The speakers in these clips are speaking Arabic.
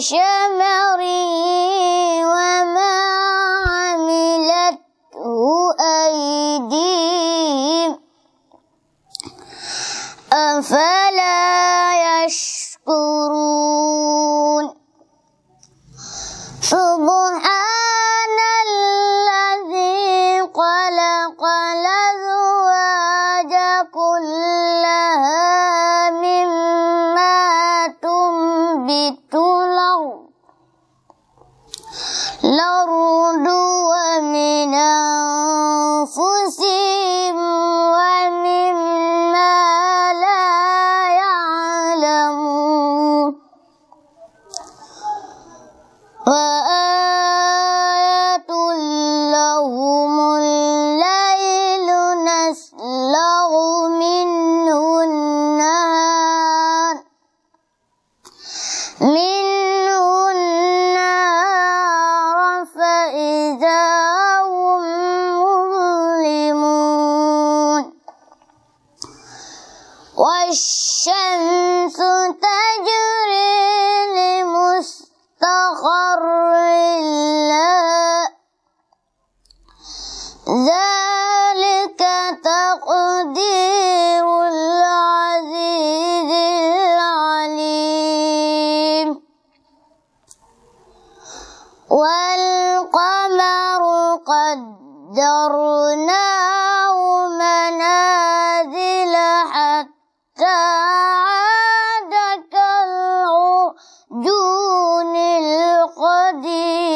ثمره وما عملته أيديهم أفلا يشكرون. سبحان قدرناه منازل حتى عاد كالعرجون القديم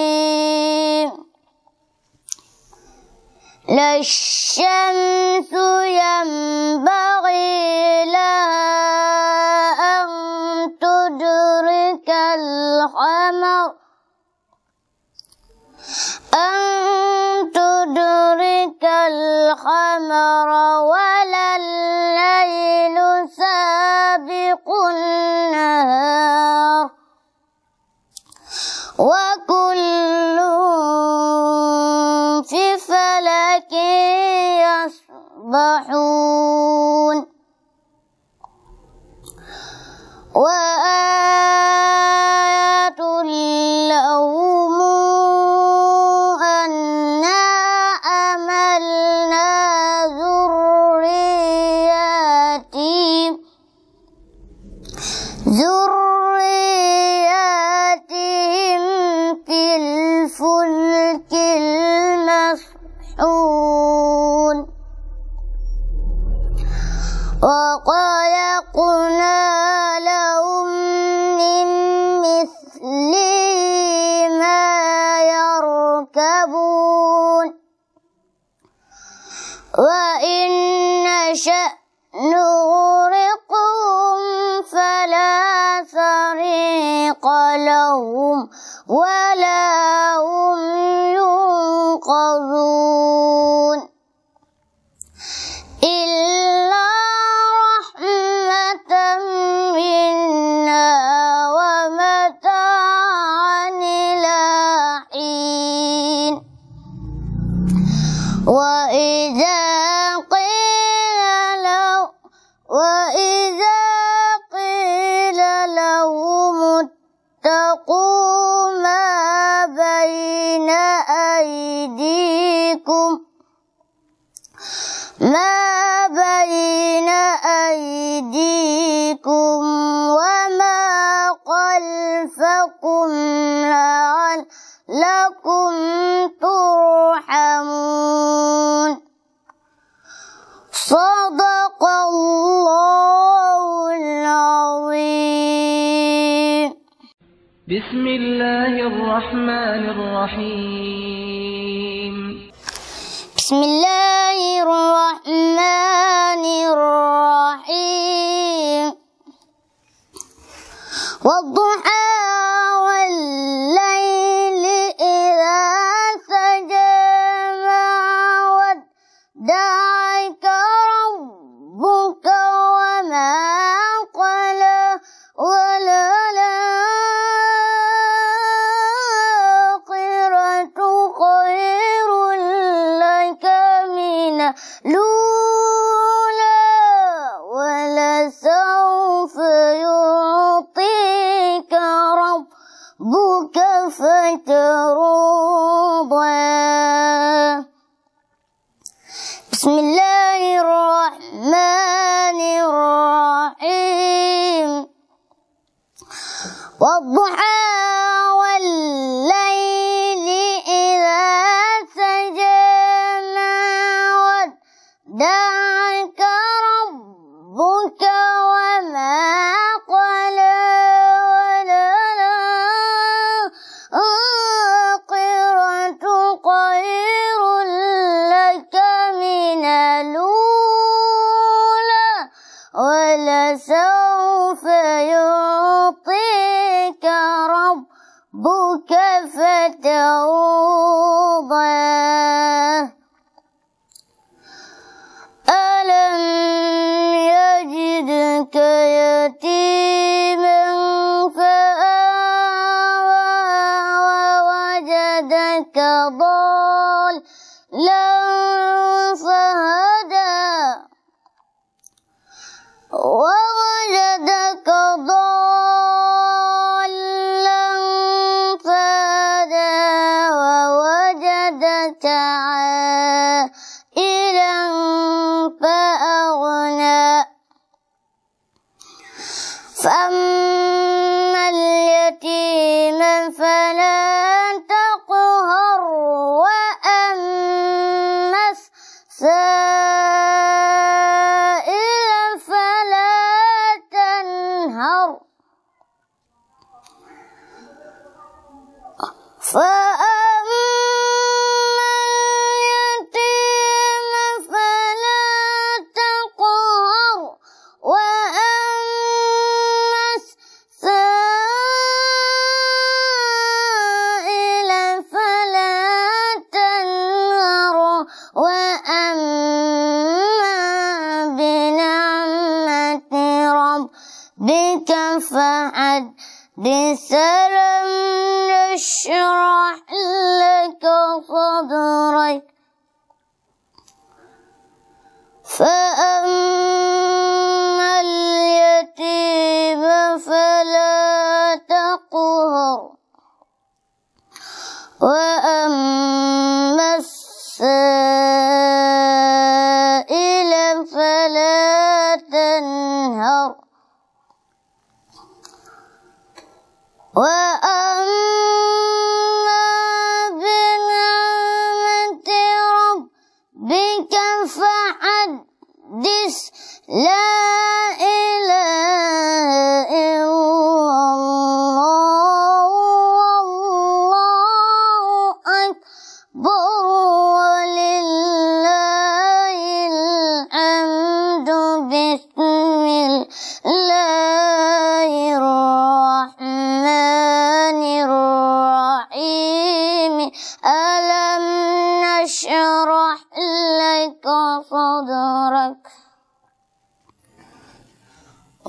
لا الشمس ينبغي وكل في فلك يسبحون وخلقنا لهم من مثله ما يركبون. وإن نشأ نغرقهم فلا صريق لهم ولا هم ينقذون. وإذا قيل لهم اتقوا ما بين أيديكم ما بين أيديكم وما خلفكم لعلكم بسم الله الرحمن الرحيم. بسم الله الرحمن الرحيم. والضحى يعلون ولسوف يعطيك ربك فترضى. بسم الله الرحمن الرحيم. والضحى Oh. بك فحدث لم نشرح لك صدري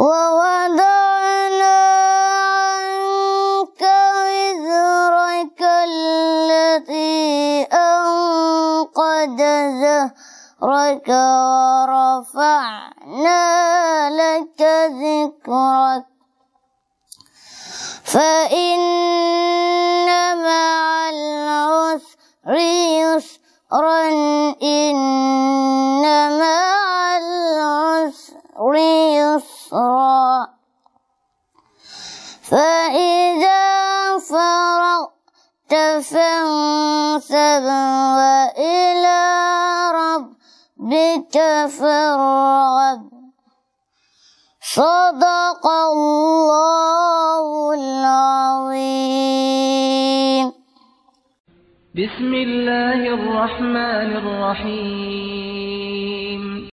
ووضعنا عنك وزرك التي أنقد زهرك ورفعنا لك ذكرك. فإن مع العسر وإلى ربك فارغب. صدق الله العظيم. بسم الله الرحمن الرحيم.